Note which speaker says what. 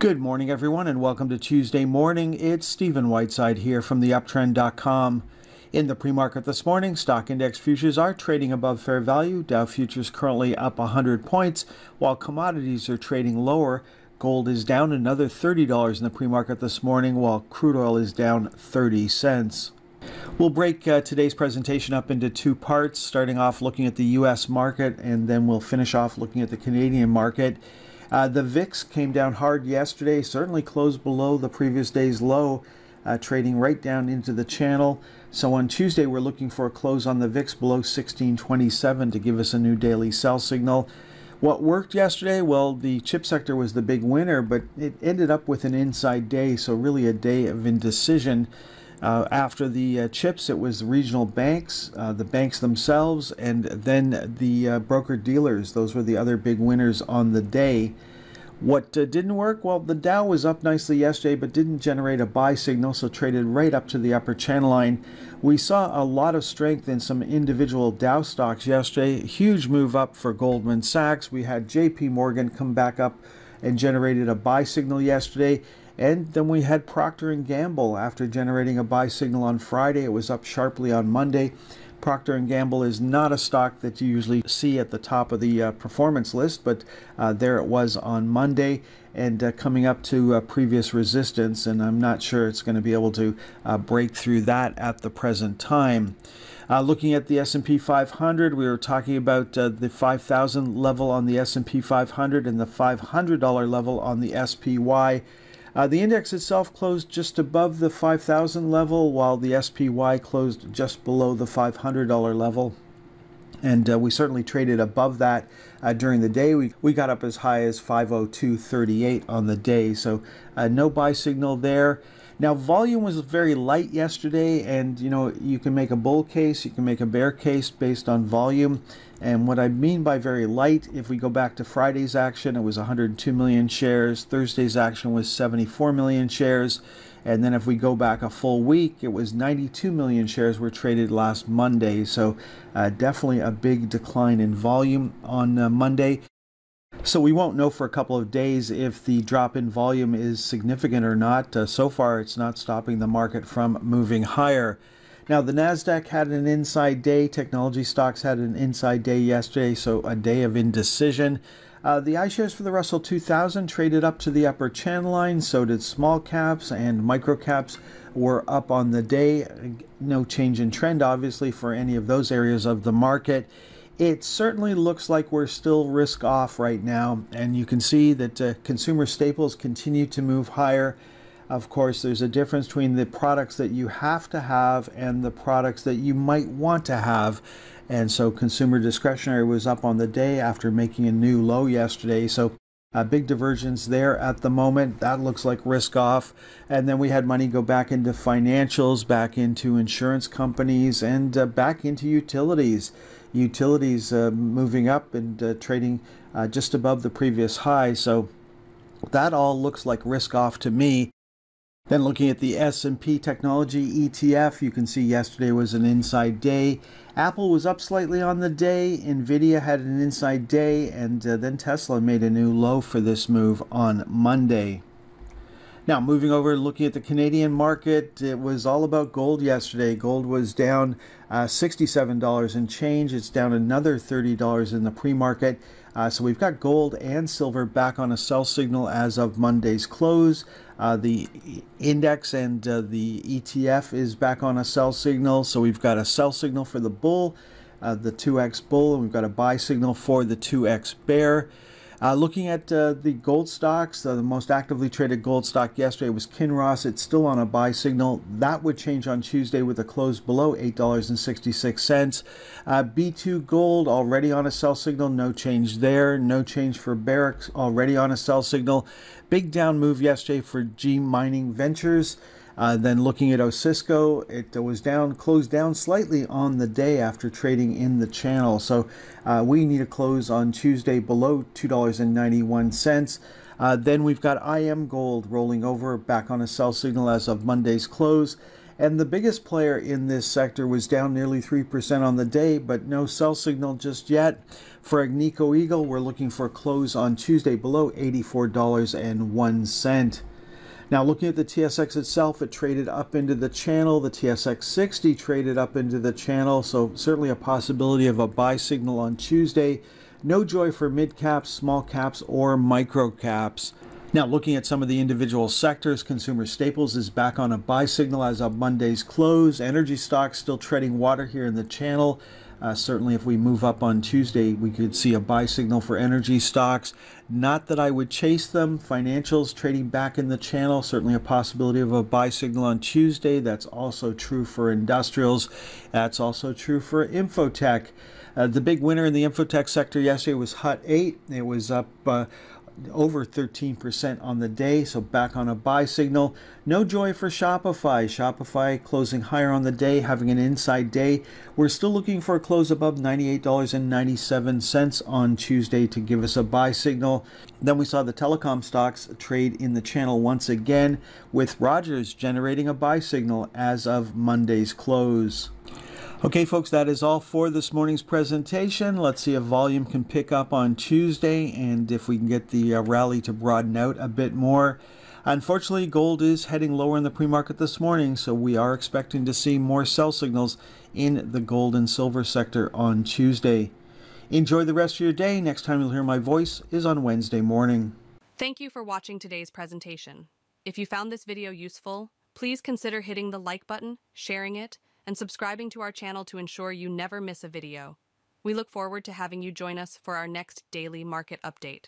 Speaker 1: Good morning, everyone, and welcome to Tuesday morning. It's Stephen Whiteside here from theuptrend.com. In the pre market this morning, stock index futures are trading above fair value. Dow futures currently up 100 points, while commodities are trading lower. Gold is down another $30 in the pre market this morning, while crude oil is down 30 cents. We'll break uh, today's presentation up into two parts, starting off looking at the U.S. market, and then we'll finish off looking at the Canadian market. Uh, the VIX came down hard yesterday, certainly closed below the previous day's low, uh, trading right down into the channel. So on Tuesday, we're looking for a close on the VIX below 1627 to give us a new daily sell signal. What worked yesterday? Well, the chip sector was the big winner, but it ended up with an inside day, so really a day of indecision. Uh, after the uh, chips, it was regional banks, uh, the banks themselves, and then the uh, broker dealers. Those were the other big winners on the day. What uh, didn't work? Well, the Dow was up nicely yesterday, but didn't generate a buy signal, so traded right up to the upper channel line. We saw a lot of strength in some individual Dow stocks yesterday. Huge move up for Goldman Sachs. We had JP Morgan come back up and generated a buy signal yesterday. And then we had Procter & Gamble after generating a buy signal on Friday. It was up sharply on Monday. Procter & Gamble is not a stock that you usually see at the top of the uh, performance list, but uh, there it was on Monday and uh, coming up to uh, previous resistance, and I'm not sure it's going to be able to uh, break through that at the present time. Uh, looking at the S&P 500, we were talking about the 5,000 level on the S&P 500 and the $500 level on the SPY. Uh, the index itself closed just above the 5,000 level, while the SPY closed just below the $500 level. And uh, we certainly traded above that uh, during the day. We, we got up as high as 502.38 on the day, so uh, no buy signal there. Now, volume was very light yesterday, and you know, you can make a bull case, you can make a bear case based on volume. And what I mean by very light, if we go back to Friday's action, it was 102 million shares. Thursday's action was 74 million shares. And then if we go back a full week, it was 92 million shares were traded last Monday. So uh, definitely a big decline in volume on uh, Monday. So we won't know for a couple of days if the drop in volume is significant or not. Uh, so far, it's not stopping the market from moving higher. Now, the NASDAQ had an inside day. Technology stocks had an inside day yesterday, so a day of indecision. Uh, the iShares for the Russell 2000 traded up to the upper channel line, so did small caps and micro caps were up on the day. No change in trend, obviously, for any of those areas of the market it certainly looks like we're still risk off right now, and you can see that uh, consumer staples continue to move higher. Of course, there's a difference between the products that you have to have and the products that you might want to have. And so, consumer discretionary was up on the day after making a new low yesterday. So, a big divergence there at the moment. That looks like risk off. And then we had money go back into financials, back into insurance companies, and uh, back into utilities utilities uh, moving up and uh, trading uh, just above the previous high. So that all looks like risk off to me. Then looking at the S&P Technology ETF, you can see yesterday was an inside day. Apple was up slightly on the day. Nvidia had an inside day, and uh, then Tesla made a new low for this move on Monday. Now, moving over, looking at the Canadian market, it was all about gold yesterday. Gold was down uh, $67 and change. It's down another $30 in the pre market. Uh, so we've got gold and silver back on a sell signal as of Monday's close. Uh, the index and uh, the ETF is back on a sell signal. So we've got a sell signal for the bull, uh, the 2x bull, and we've got a buy signal for the 2x bear. Uh, looking at uh, the gold stocks, uh, the most actively traded gold stock yesterday was Kinross. It's still on a buy signal. That would change on Tuesday with a close below $8.66. Uh, B2 Gold already on a sell signal. No change there. No change for Barrick already on a sell signal. Big down move yesterday for G Mining Ventures. Uh, then looking at Osisko, it was down, closed down slightly on the day after trading in the channel. So uh, we need a close on Tuesday below $2.91. Uh, then we've got Iamgold rolling over back on a sell signal as of Monday's close. And the biggest player in this sector was down nearly 3% on the day, but no sell signal just yet. For Agnico Eagle, we're looking for a close on Tuesday below $84.01. Now, looking at the TSX itself, it traded up into the channel. The TSX 60 traded up into the channel, so certainly a possibility of a buy signal on Tuesday. No joy for mid caps, small caps, or micro caps. Now, looking at some of the individual sectors, consumer staples is back on a buy signal as of Monday's close. Energy stocks still treading water here in the channel. Uh, certainly, if we move up on Tuesday, we could see a buy signal for energy stocks. Not that I would chase them. Financials trading back in the channel, certainly a possibility of a buy signal on Tuesday. That's also true for industrials. That's also true for Infotech. Uh, the big winner in the Infotech sector yesterday was Hut 8. It was up uh, over 13% on the day, so back on a buy signal. No joy for Shopify. Shopify closing higher on the day, having an inside day. We're still looking for a close above $98.97 on Tuesday to give us a buy signal. Then we saw the telecom stocks trade in the channel once again, with Rogers generating a buy signal as of Monday's close. Okay, folks, that is all for this morning's presentation. Let's see if volume can pick up on Tuesday and if we can get the uh, rally to broaden out a bit more. Unfortunately, gold is heading lower in the pre market this morning, so we are expecting to see more sell signals in the gold and silver sector on Tuesday. Enjoy the rest of your day. Next time you'll hear my voice is on Wednesday morning.
Speaker 2: Thank you for watching today's presentation. If you found this video useful, please consider hitting the like button, sharing it, and subscribing to our channel to ensure you never miss a video. We look forward to having you join us for our next daily market update.